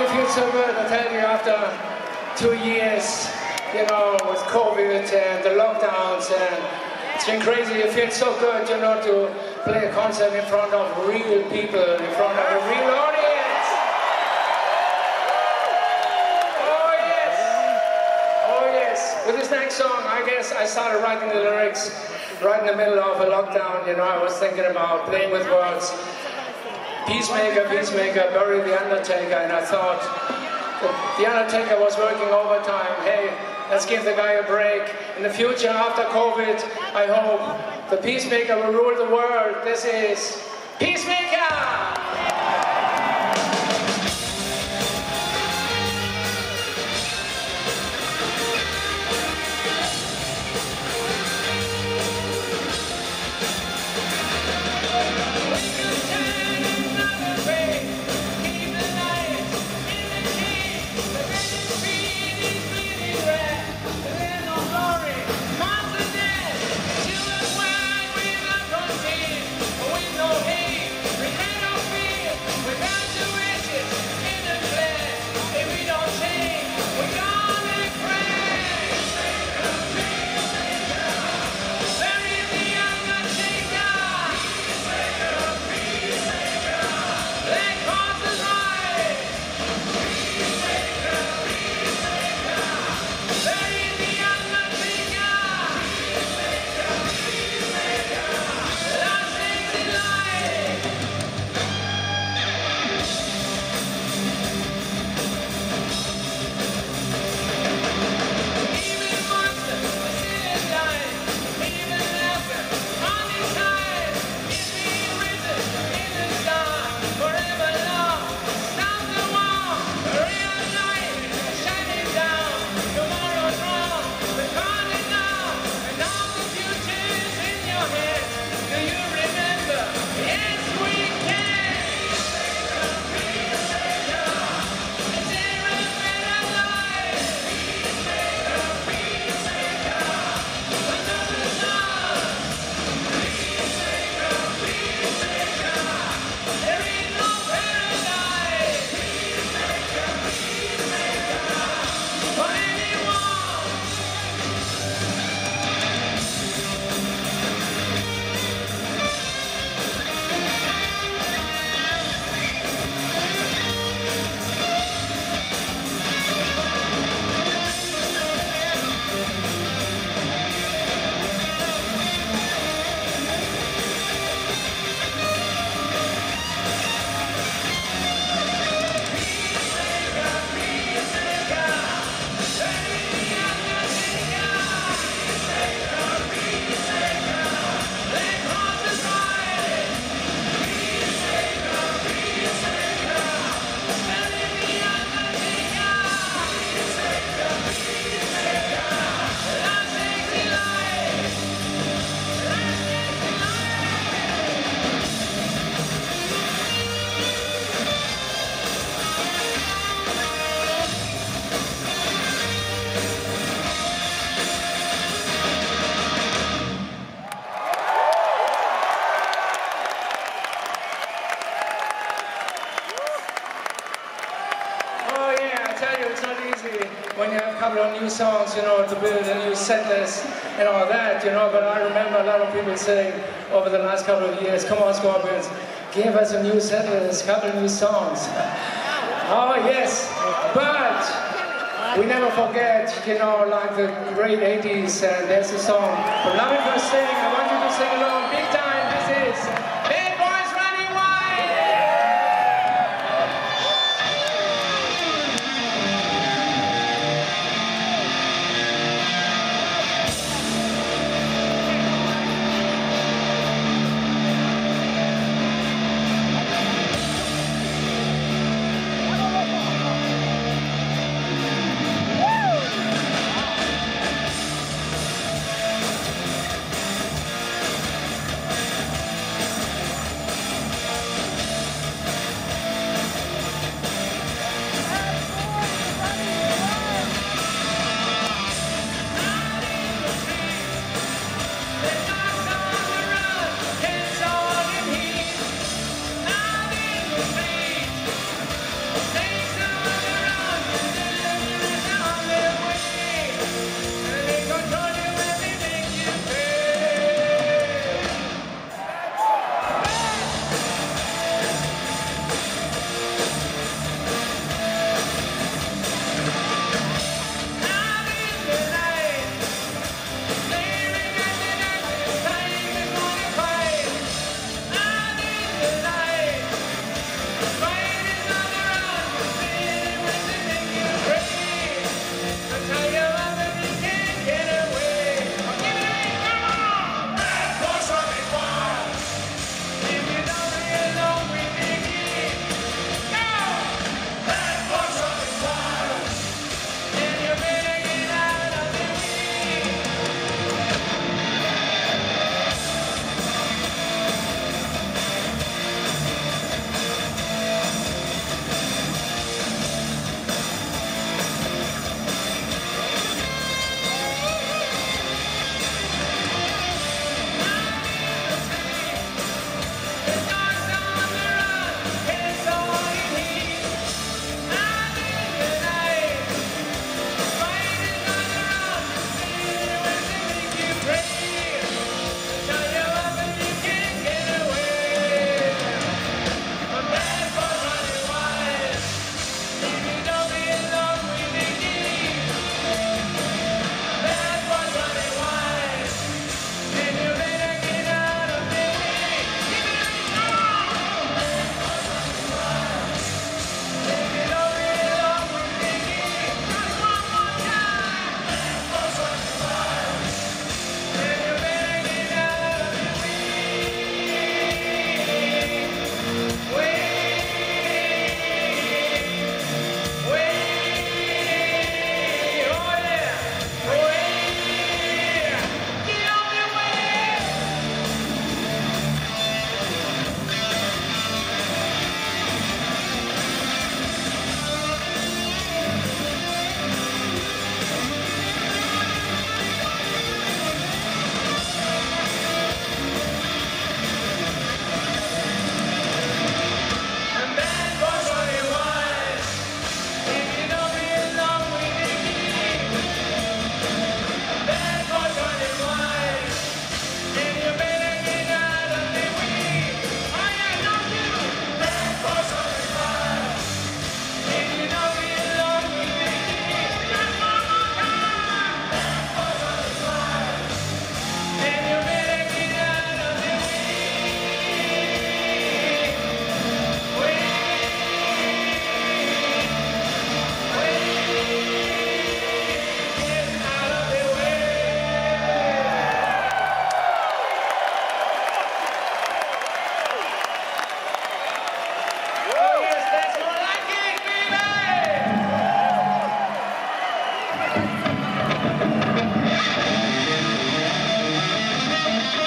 it feels so good, I tell you, after two years, you know, with COVID and the lockdowns, and it's been crazy. It feels so good, you know, to play a concert in front of real people, in front of a real audience. Oh, yes. Oh, yes. With this next song, I guess I started writing the lyrics right in the middle of a lockdown. You know, I was thinking about playing with words. Peacemaker, peacemaker, bury the Undertaker, and I thought, the Undertaker was working overtime. Hey, let's give the guy a break. In the future, after COVID, I hope the Peacemaker will rule the world. This is Peacemaker! New songs, you know, to build a new set list and all that, you know, but I remember a lot of people saying over the last couple of years, come on Scorpions, give us a new set list, a couple of new songs. oh yes, but we never forget, you know, like the great 80s, and there's a song, Love It for Sing, I want you to sing along.